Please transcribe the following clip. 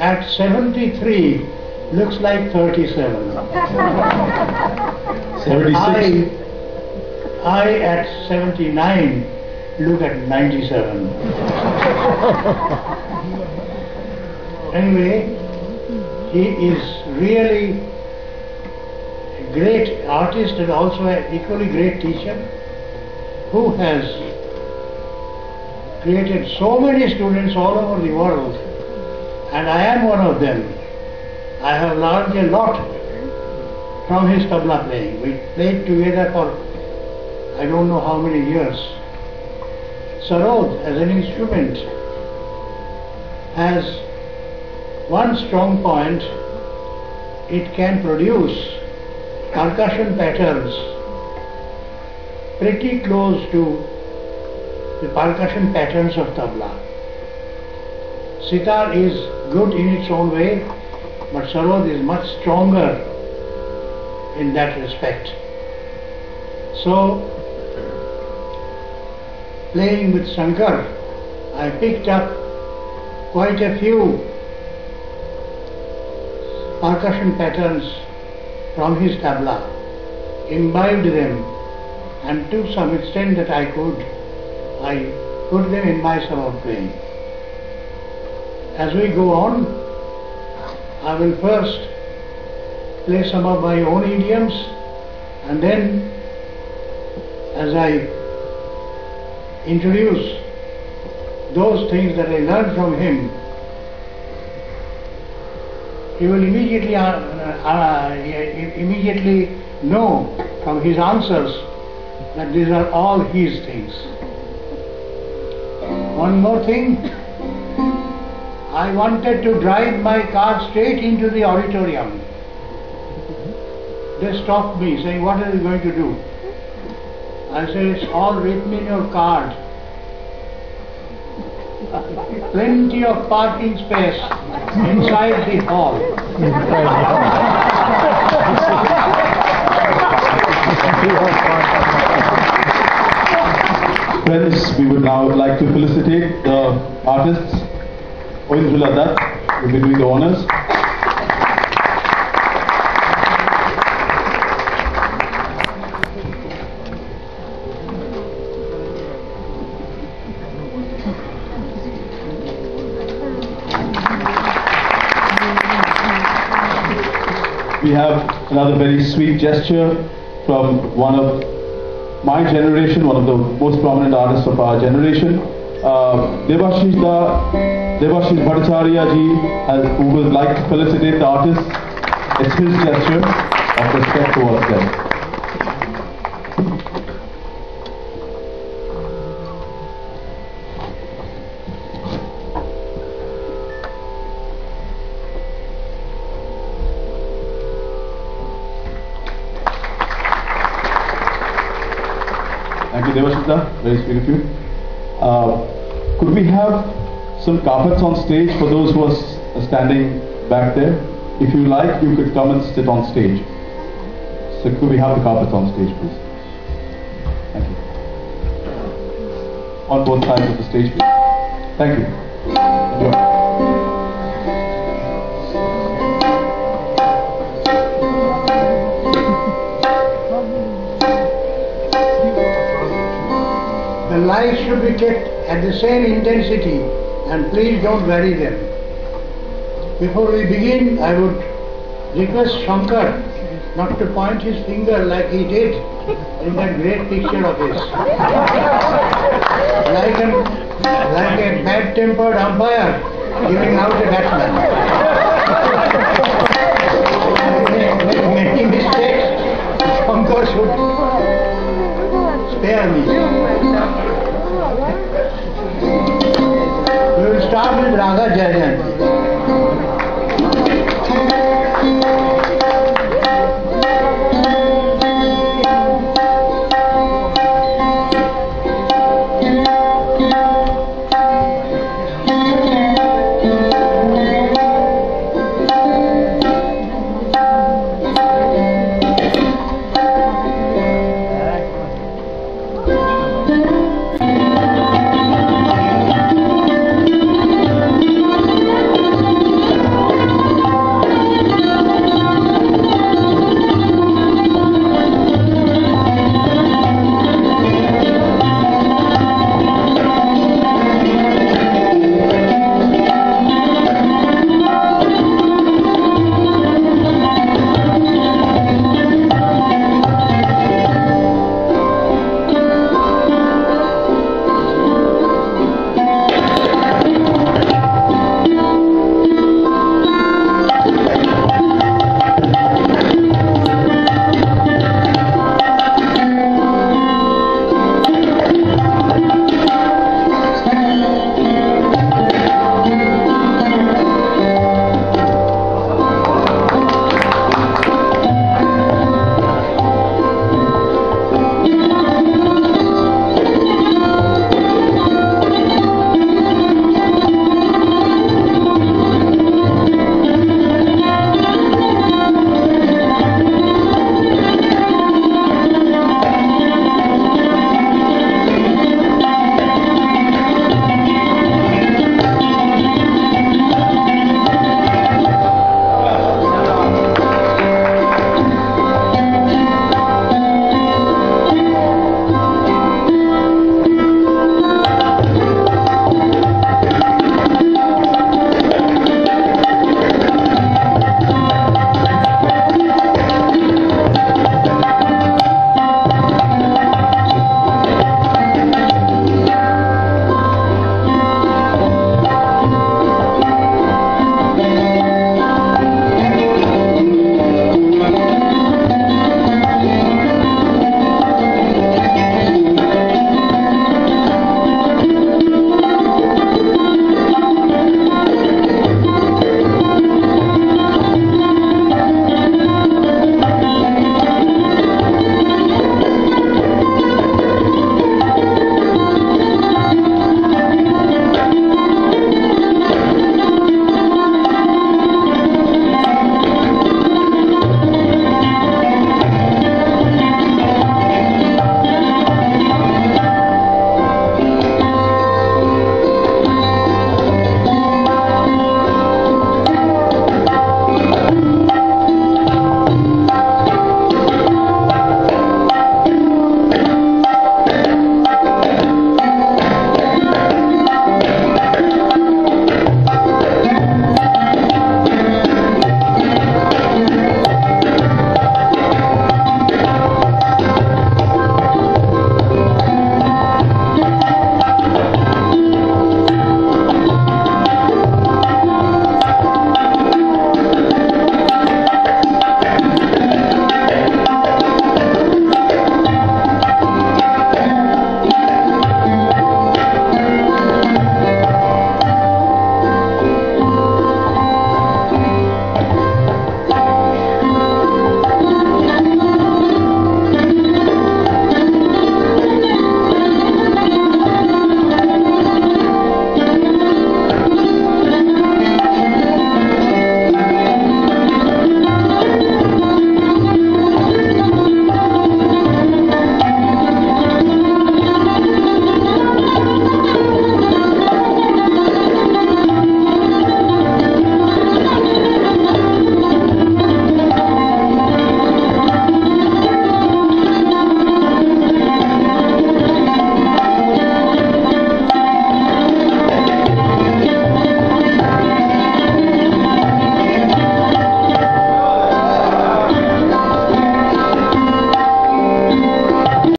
at 73 looks like 37. 76. I, I at 79 look at 97. anyway, he is really a great artist and also an equally great teacher who has created so many students all over the world and I am one of them. I have learned a lot from his tabla playing. We played together for I don't know how many years. Sarod as an instrument has one strong point, it can produce percussion patterns pretty close to the percussion patterns of tabla. Sitar is good in its own way, but Sarod is much stronger in that respect. So, playing with Shankar, I picked up quite a few percussion patterns from his tabla, imbibed them, and to some extent that I could, I put them in my Sarod playing. As we go on, I will first play some of my own idioms and then as I introduce those things that I learned from him, he will immediately, uh, uh, immediately know from his answers that these are all his things. One more thing, I wanted to drive my car straight into the auditorium. They stopped me saying, what are you going to do? I said, it's all written in your card. Plenty of parking space inside the hall. Friends, we would now like to felicitate the artists. Oindrila Dutt will be doing the honors. We have another very sweet gesture from one of my generation, one of the most prominent artists of our generation. Uh, Devashish Da, Devashish Bhattacharya ji, has, who would like to felicitate the artists. It's his gesture of respect towards them. Thank you, Devashish Da. Very of you. Uh, could we have some carpets on stage for those who are standing back there? If you like, you could come and sit on stage. So could we have the carpets on stage, please? Thank you. On both sides of the stage, please. Thank you. Enjoy. The lights should be kept at the same intensity and please don't vary them. Before we begin, I would request Shankar not to point his finger like he did in that great picture of his. like, an, like a bad-tempered umpire giving out a batsman.